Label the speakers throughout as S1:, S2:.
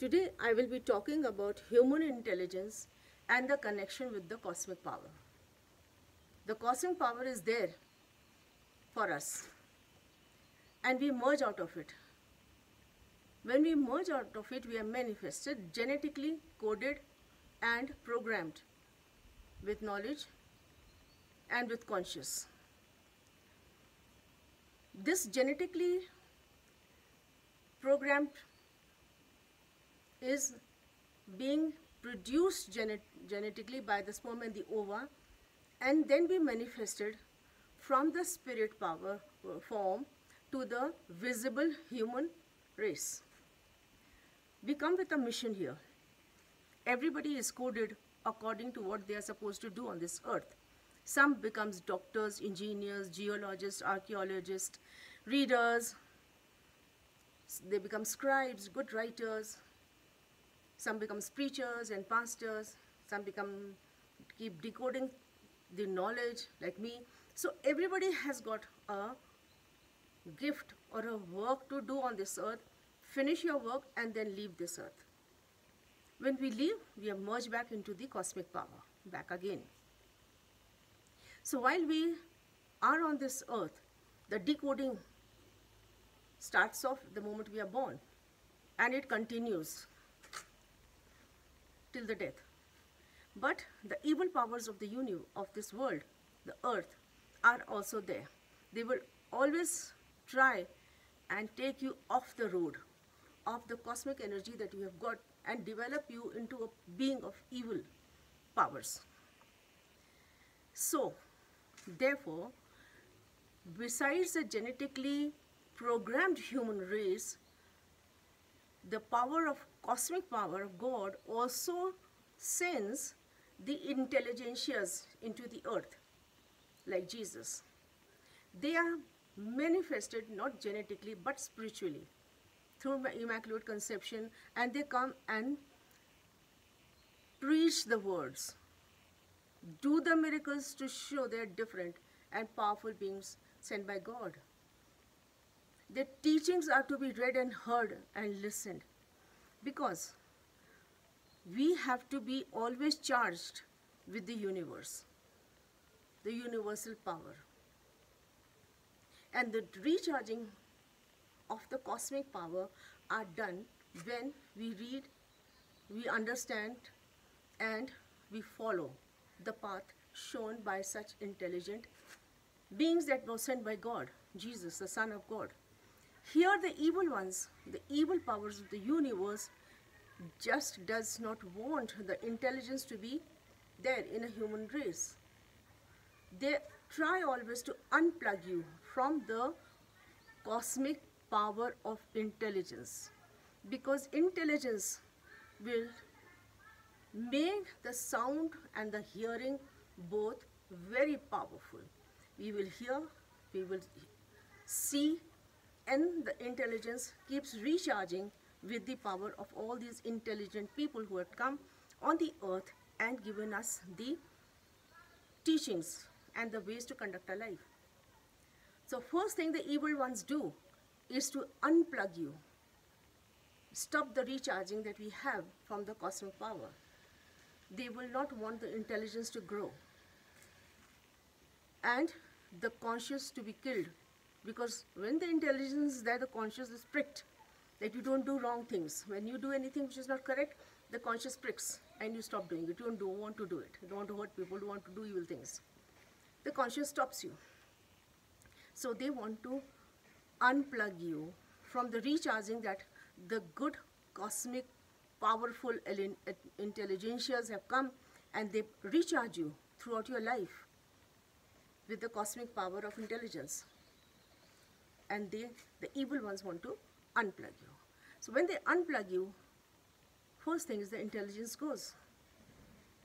S1: Today I will be talking about human intelligence and the connection with the cosmic power. The cosmic power is there for us and we merge out of it. When we merge out of it, we are manifested, genetically coded and programmed with knowledge and with conscious. This genetically programmed is being produced genet genetically by the sperm and the ova and then be manifested from the spirit power uh, form to the visible human race. We come with a mission here. Everybody is coded according to what they are supposed to do on this earth. Some becomes doctors, engineers, geologists, archaeologists, readers. They become scribes, good writers. Some become preachers and pastors. Some become keep decoding the knowledge like me. So everybody has got a gift or a work to do on this earth. Finish your work and then leave this earth. When we leave, we are merged back into the cosmic power, back again. So while we are on this earth, the decoding starts off the moment we are born and it continues till the death. But the evil powers of the universe, of this world, the earth, are also there. They will always try and take you off the road of the cosmic energy that you have got and develop you into a being of evil powers. So, therefore, besides the genetically programmed human race, the power of cosmic power of God also sends the intelligentsias into the earth, like Jesus. They are manifested not genetically but spiritually through Immaculate Conception and they come and preach the words, do the miracles to show they are different and powerful beings sent by God. Their teachings are to be read and heard and listened because we have to be always charged with the universe, the universal power. And the recharging of the cosmic power are done when we read, we understand, and we follow the path shown by such intelligent beings that were sent by God, Jesus, the Son of God. Here the evil ones, the evil powers of the universe just does not want the intelligence to be there in a human race. They try always to unplug you from the cosmic power of intelligence because intelligence will make the sound and the hearing both very powerful. We will hear, we will see and the intelligence keeps recharging with the power of all these intelligent people who have come on the earth and given us the teachings and the ways to conduct our life. So first thing the evil ones do is to unplug you, stop the recharging that we have from the cosmic power. They will not want the intelligence to grow and the conscious to be killed because when the intelligence is there, the conscious is pricked that you don't do wrong things. When you do anything which is not correct, the conscious pricks and you stop doing it. You don't, do, want to do it. You don't want to hurt people, you don't want to do evil things. The conscious stops you. So they want to unplug you from the recharging that the good cosmic powerful uh, intelligentsias have come and they recharge you throughout your life with the cosmic power of intelligence. And they, the evil ones want to unplug you. So when they unplug you, first thing is the intelligence goes.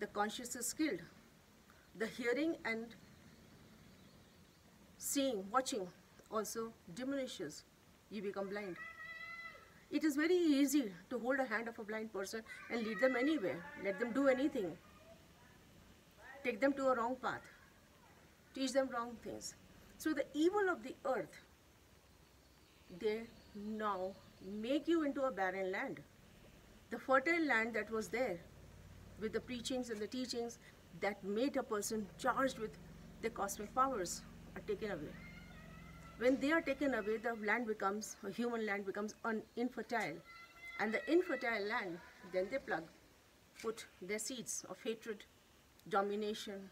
S1: The conscious is killed. The hearing and seeing, watching also diminishes. You become blind. It is very easy to hold a hand of a blind person and lead them anywhere. Let them do anything. Take them to a wrong path. Teach them wrong things. So the evil of the earth, they now make you into a barren land. The fertile land that was there with the preachings and the teachings that made a person charged with the cosmic powers are taken away. When they are taken away, the land becomes, a human land becomes un- infertile. And the infertile land, then they plug, put their seeds of hatred, domination,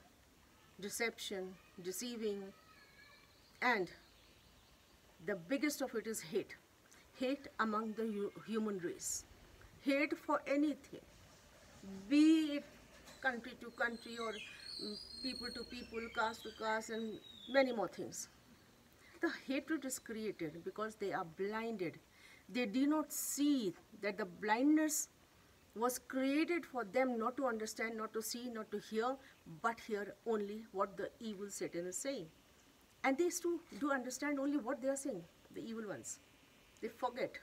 S1: deception, deceiving, and the biggest of it is hate. Hate among the hu- human race. Hate for anything, be it country to country or mm, people to people, caste to caste, and many more things. The hatred is created because they are blinded. They do not see that the blindness was created for them not to understand, not to see, not to hear, but hear only what the evil Satan is saying. And they too do understand only what they are saying, the evil ones. They forget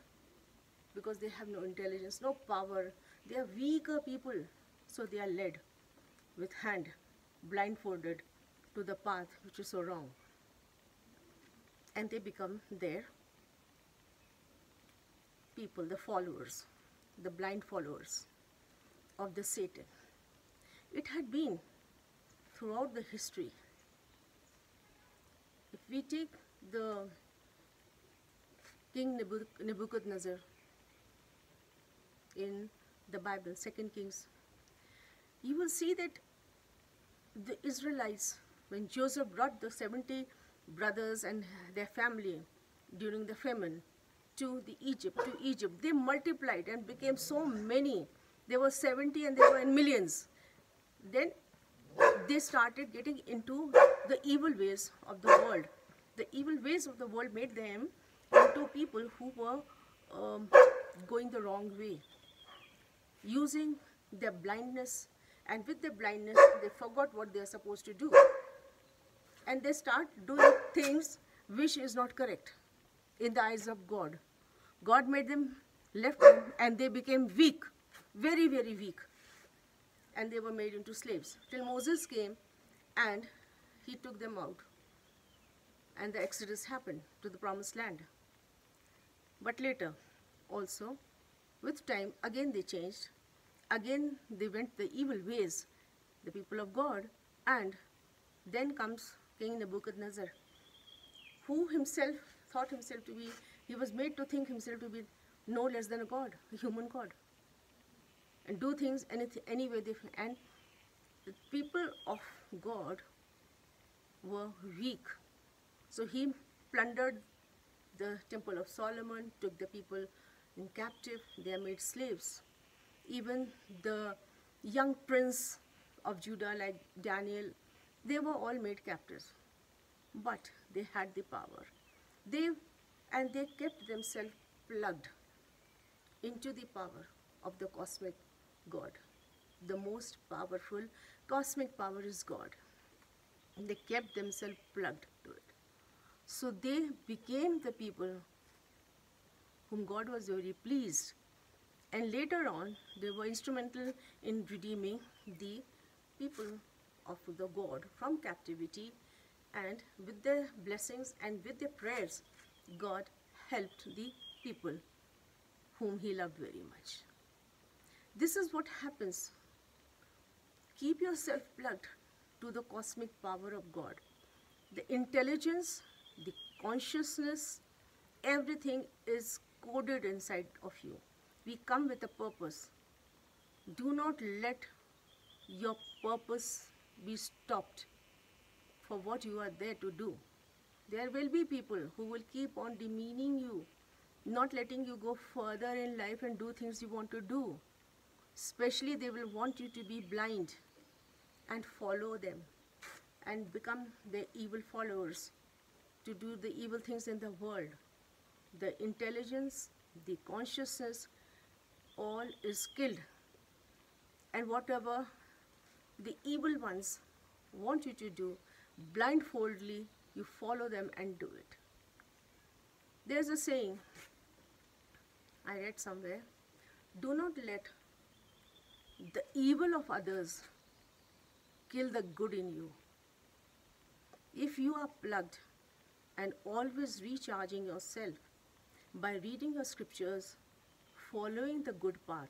S1: because they have no intelligence, no power. They are weaker people, so they are led with hand, blindfolded to the path which is so wrong. And they become their people, the followers, the blind followers of the Satan. It had been throughout the history. If we take the King Nebuchadnezzar in the Bible, Second Kings, you will see that the Israelites, when Joseph brought the 70 brothers and their family during the famine to the Egypt, to Egypt, they multiplied and became so many. There were 70 and they were in millions. Then they started getting into the evil ways of the world. The evil ways of the world made them into people who were um, going the wrong way, using their blindness, and with their blindness, they forgot what they are supposed to do. And they start doing things which is not correct in the eyes of God. God made them left and they became weak, very, very weak and they were made into slaves till Moses came and he took them out. And the exodus happened to the promised land. But later, also, with time, again they changed. Again they went the evil ways, the people of God. And then comes King Nebuchadnezzar, who himself thought himself to be, he was made to think himself to be no less than a god, a human god and do things anything, any way they and the people of God were weak. So he plundered the temple of Solomon, took the people in captive, they are made slaves. Even the young prince of Judah, like Daniel, they were all made captives. But they had the power. They and they kept themselves plugged into the power of the cosmic God. The most powerful cosmic power is God. And they kept themselves plugged to it. So they became the people whom God was very pleased. And later on, they were instrumental in redeeming the people of the God from captivity. And with their blessings and with their prayers, God helped the people whom He loved very much. This is what happens. Keep yourself plugged to the cosmic power of God. The intelligence, the consciousness, everything is coded inside of you. We come with a purpose. Do not let your purpose be stopped for what you are there to do. There will be people who will keep on demeaning you, not letting you go further in life and do things you want to do. Especially, they will want you to be blind and follow them and become their evil followers to do the evil things in the world. The intelligence, the consciousness, all is killed. And whatever the evil ones want you to do, blindfoldly you follow them and do it. There's a saying I read somewhere do not let the evil of others kill the good in you. If you are plugged and always recharging yourself by reading your scriptures, following the good path,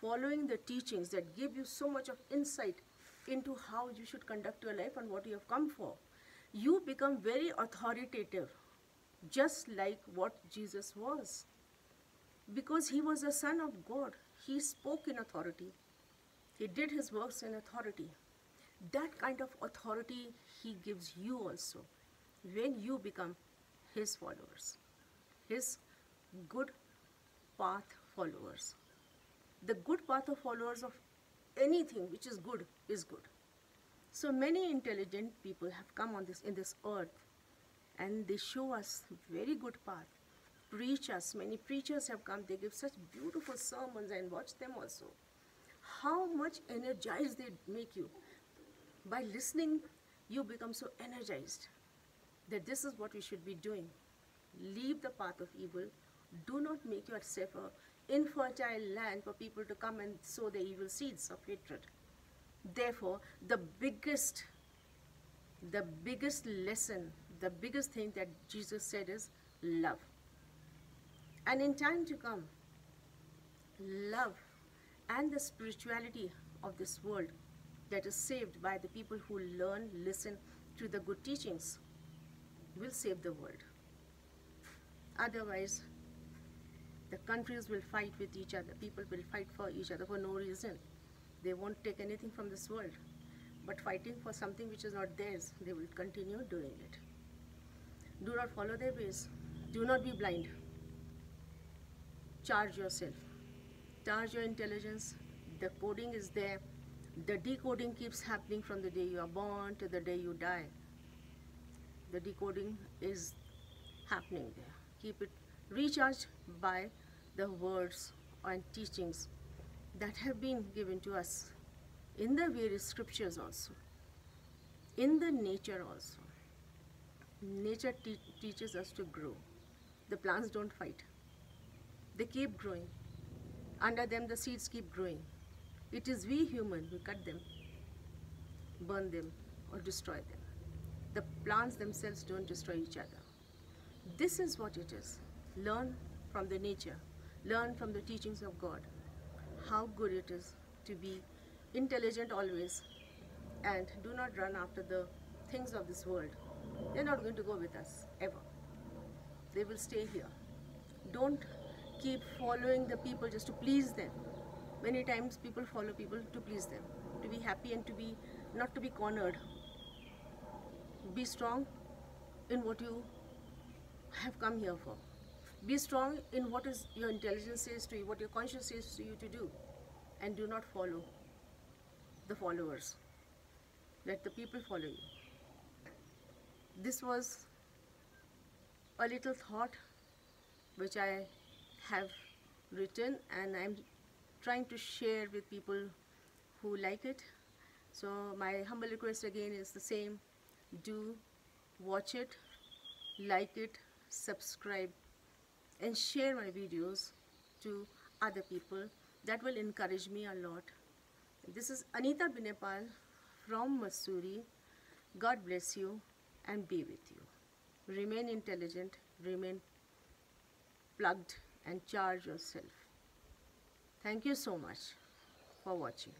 S1: following the teachings that give you so much of insight into how you should conduct your life and what you have come for, you become very authoritative, just like what Jesus was. Because he was the Son of God, he spoke in authority, he did his works in authority. That kind of authority he gives you also when you become his followers, his good path followers. The good path of followers of anything which is good is good. So many intelligent people have come on this in this earth and they show us very good path. Preach us. Many preachers have come. They give such beautiful sermons and watch them also. How much energized they make you. By listening, you become so energized that this is what we should be doing. Leave the path of evil. Do not make yourself a infertile land for people to come and sow the evil seeds of hatred. Therefore, the biggest, the biggest lesson, the biggest thing that Jesus said is love. And in time to come, love and the spirituality of this world that is saved by the people who learn, listen to the good teachings will save the world. Otherwise, the countries will fight with each other. People will fight for each other for no reason. They won't take anything from this world. But fighting for something which is not theirs, they will continue doing it. Do not follow their ways. Do not be blind. Charge yourself. Charge your intelligence. The coding is there. The decoding keeps happening from the day you are born to the day you die. The decoding is happening there. Keep it recharged by the words and teachings that have been given to us in the various scriptures also, in the nature also. Nature te teaches us to grow. The plants don't fight. They keep growing. Under them the seeds keep growing. It is we human who cut them, burn them or destroy them. The plants themselves don't destroy each other. This is what it is. Learn from the nature. Learn from the teachings of God. How good it is to be intelligent always and do not run after the things of this world. They're not going to go with us ever. They will stay here. Don't keep following the people just to please them. Many times people follow people to please them, to be happy and to be not to be cornered. Be strong in what you have come here for. Be strong in what is your intelligence says to you, what your conscience says to you to do, and do not follow the followers. Let the people follow you. This was a little thought which I have written and I'm trying to share with people who like it. So my humble request again is the same. Do watch it, like it, subscribe and share my videos to other people. That will encourage me a lot. This is Anita Binepal from Mussoorie. God bless you and be with you. Remain intelligent, remain plugged and charge yourself. Thank you so much for watching.